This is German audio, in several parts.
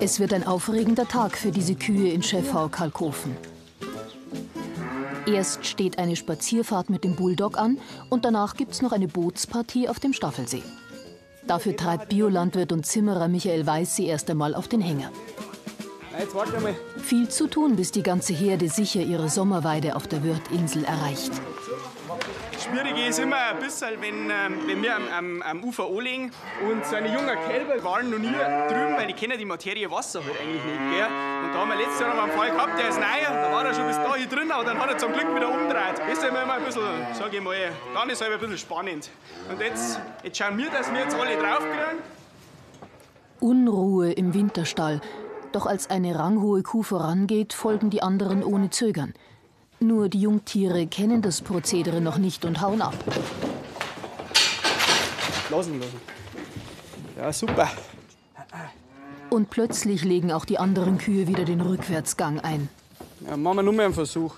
Es wird ein aufregender Tag für diese Kühe in Schäffau Kalkofen. Erst steht eine Spazierfahrt mit dem Bulldog an und danach gibt es noch eine Bootspartie auf dem Staffelsee. Dafür treibt Biolandwirt und Zimmerer Michael Weiß sie erst einmal auf den Hänger. Viel zu tun, bis die ganze Herde sicher ihre Sommerweide auf der Wirtinsel erreicht. Schwierig ist immer ein bisschen, wenn, ähm, wenn wir am, am, am Ufer anlegen und so eine junge Kälber waren noch nie drüben, weil die kennen die Materie Wasser halt eigentlich nicht. Gell? Und da haben wir letztes Jahr noch einen Fall gehabt, der ist neu, da war er schon bis da hier drin, aber dann hat er zum Glück wieder umgedreht. Das ist immer ein bisschen, sag ich mal, dann ist es ein bisschen spannend. Und jetzt, jetzt schauen wir, dass wir jetzt alle draufkriegen. Unruhe im Winterstall. Doch als eine ranghohe Kuh vorangeht, folgen die anderen ohne Zögern. Nur die Jungtiere kennen das Prozedere noch nicht und hauen ab. Losen, losen. Ja, super. Und plötzlich legen auch die anderen Kühe wieder den Rückwärtsgang ein. Ja, machen wir nur mehr einen Versuch.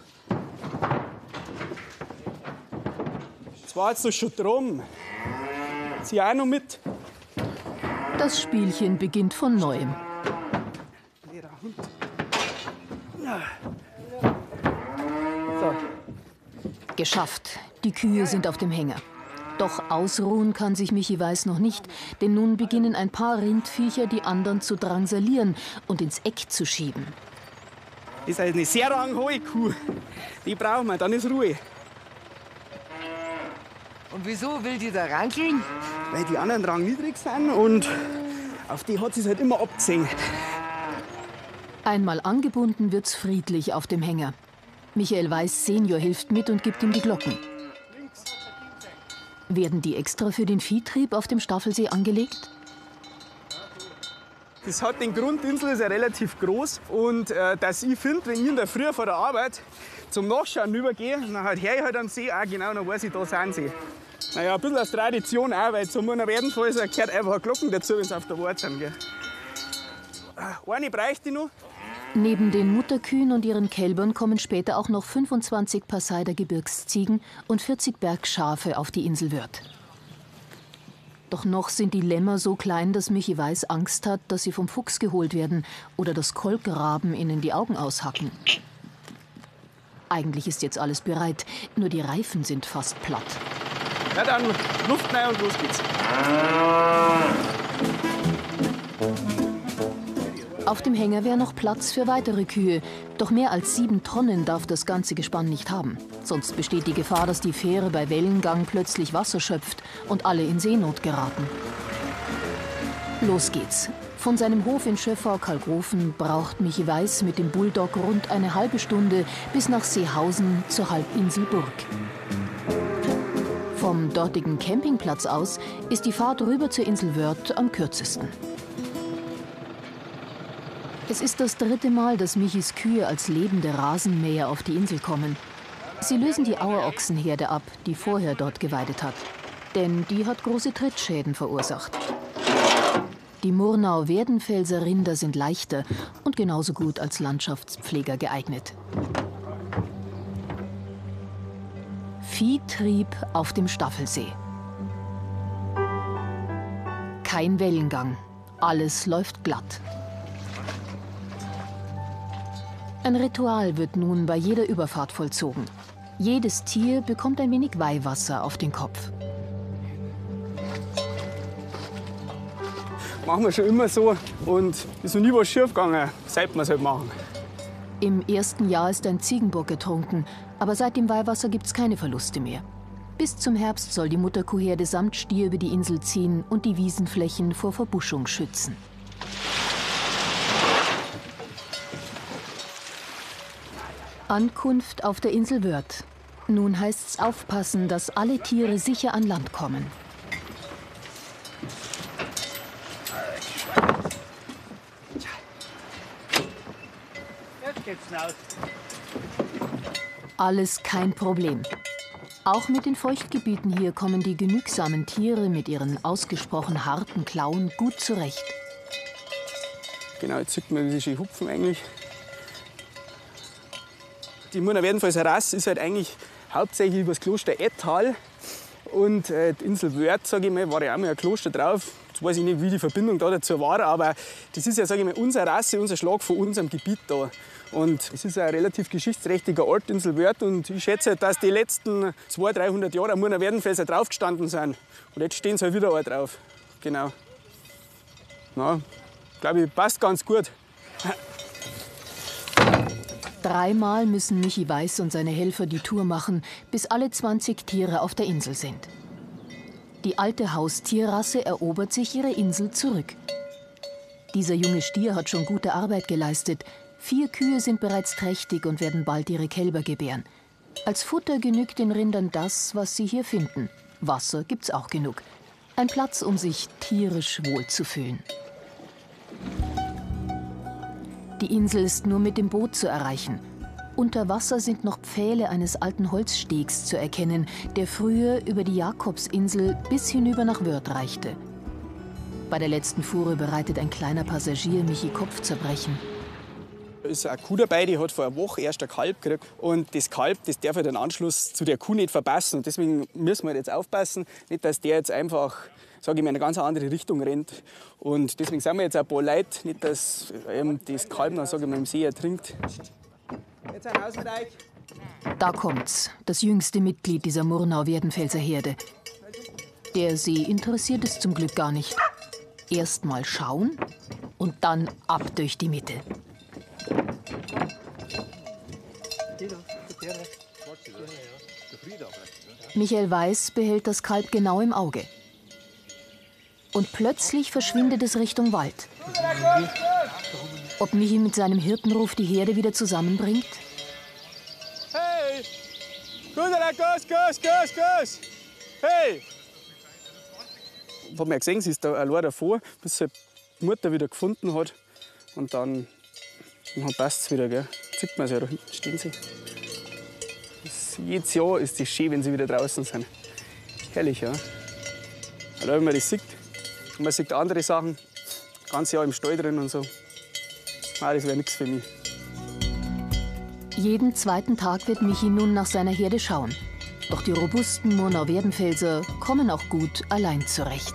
Jetzt war jetzt doch schon drum. Zieh auch noch mit. Das Spielchen beginnt von neuem. Geschafft. Die Kühe sind auf dem Hänger. Doch ausruhen kann sich Michi Weiß noch nicht, denn nun beginnen ein paar Rindviecher die anderen zu drangsalieren und ins Eck zu schieben. Das ist eine sehr ranghohe Kuh. Die brauchen wir, dann ist Ruhe. Und wieso will die da rankeln? Weil die anderen rangniedrig sind und auf die hat sie halt immer abgesehen. Einmal angebunden wird's friedlich auf dem Hänger. Michael Weiß Senior hilft mit und gibt ihm die Glocken. Werden die extra für den Viehtrieb auf dem Staffelsee angelegt? Das hat den Grund, die Insel ist ja relativ groß. Und äh, dass ich finde, wenn ich in der Früh vor der Arbeit zum Nachschauen rübergehe, dann halt her ich halt am See auch genau, dann weiß ich, da sind sie. Naja, ein bisschen als Tradition auch, weil zum Werdenfall gehört einfach Glocken dazu, wenn sie auf der Wart sind. Gell. Äh, eine bräuchte ich noch. Neben den Mutterkühen und ihren Kälbern kommen später auch noch 25 Passeider Gebirgsziegen und 40 Bergschafe auf die Insel Wörth. Doch noch sind die Lämmer so klein, dass Michi Weiß Angst hat, dass sie vom Fuchs geholt werden oder das Kolkraben ihnen die Augen aushacken. Eigentlich ist jetzt alles bereit, nur die Reifen sind fast platt. Ja, dann Luft rein und los geht's. Auf dem Hänger wäre noch Platz für weitere Kühe. Doch mehr als sieben Tonnen darf das ganze Gespann nicht haben. Sonst besteht die Gefahr, dass die Fähre bei Wellengang plötzlich Wasser schöpft und alle in Seenot geraten. Los geht's. Von seinem Hof in Schöffau-Kalkofen braucht Michi Weiß mit dem Bulldog rund eine halbe Stunde bis nach Seehausen zur Halbinsel Burg. Vom dortigen Campingplatz aus ist die Fahrt rüber zur Insel Wörth am kürzesten. Es ist das dritte Mal, dass Michis Kühe als lebende Rasenmäher auf die Insel kommen. Sie lösen die Auerochsenherde ab, die vorher dort geweidet hat. Denn die hat große Trittschäden verursacht. Die Murnau-Werdenfelser Rinder sind leichter und genauso gut als Landschaftspfleger geeignet. Viehtrieb auf dem Staffelsee. Kein Wellengang. Alles läuft glatt. Ein Ritual wird nun bei jeder Überfahrt vollzogen. Jedes Tier bekommt ein wenig Weihwasser auf den Kopf. Machen wir schon immer so und ist noch nie was schief gegangen. Sollte man es halt machen. Im ersten Jahr ist ein Ziegenbock ertrunken, aber seit dem Weihwasser gibt es keine Verluste mehr. Bis zum Herbst soll die Mutterkuhherde samt Stier über die Insel ziehen und die Wiesenflächen vor Verbuschung schützen. Ankunft auf der Insel Wörth. Nun heißt's aufpassen, dass alle Tiere sicher an Land kommen. Alles kein Problem. Auch mit den Feuchtgebieten hier kommen die genügsamen Tiere mit ihren ausgesprochen harten Klauen gut zurecht. Genau, jetzt sieht man, wie sie hupfen eigentlich. Die Murner Werdenfelser Rasse ist halt eigentlich hauptsächlich über das Kloster Ettal und äh, die Insel Wörth, sage ich mal, war ja auch mal ein Kloster drauf. Jetzt weiß ich nicht, wie die Verbindung da dazu war, aber das ist ja, sage ich mal, unsere Rasse, unser Schlag von unserem Gebiet da. Und es ist ein relativ geschichtsträchtiger Ort, Inselwörth. Und ich schätze, dass die letzten 200, 300 Jahre am Murner Werdenfelser draufgestanden sind. Und jetzt stehen sie halt wieder alle drauf. Genau. Na, glaube ich, passt ganz gut. Dreimal müssen Michi Weiß und seine Helfer die Tour machen, bis alle 20 Tiere auf der Insel sind. Die alte Haustierrasse erobert sich ihre Insel zurück. Dieser junge Stier hat schon gute Arbeit geleistet. Vier Kühe sind bereits trächtig und werden bald ihre Kälber gebären. Als Futter genügt den Rindern das, was sie hier finden. Wasser gibt's auch genug. Ein Platz, um sich tierisch wohlzufühlen. Die Insel ist nur mit dem Boot zu erreichen. Unter Wasser sind noch Pfähle eines alten Holzstegs zu erkennen, der früher über die Jakobsinsel bis hinüber nach Wörth reichte. Bei der letzten Fuhre bereitet ein kleiner Passagier Michi Kopfzerbrechen. Ist eine Kuh dabei, die hat vor einer Woche erst ein Kalb gekriegt. Und das Kalb, das darf halt den Anschluss zu der Kuh nicht verpassen. Und deswegen müssen wir jetzt aufpassen, nicht, dass der jetzt einfach sage ich mal, in eine ganz andere Richtung rennt. Und deswegen sind wir jetzt ein paar Leute, nicht, dass ähm, das Kalb noch, sage ich mal, im See ertrinkt. Jetzt ein Haus mit euch. Da kommt's, das jüngste Mitglied dieser Murnau-Werdenfelser Herde. Der See interessiert es zum Glück gar nicht. Erst mal schauen und dann ab durch die Mitte. Michael Weiß behält das Kalb genau im Auge. Und plötzlich verschwindet es Richtung Wald. Ob Michi mit seinem Hirtenruf die Herde wieder zusammenbringt? Hey! Guter Kuss, Kuss, Kuss, Kuss! Hey! Habe mir gesehen, sie ist da allein davor, bis sie die Mutter wieder gefunden hat. Und dann, dann passt es wieder. Gell? Sieht man sie ja, da hinten stehen sie. Jedes Jahr ist es schön, wenn sie wieder draußen sind. Herrlich, ja. Aber wenn man das sieht, und man sieht andere Sachen, das ganze Jahr im Stall drin und so. Nein, das wäre nichts für mich. Jeden zweiten Tag wird Michi nun nach seiner Herde schauen. Doch die robusten Murnau-Werdenfelser kommen auch gut allein zurecht.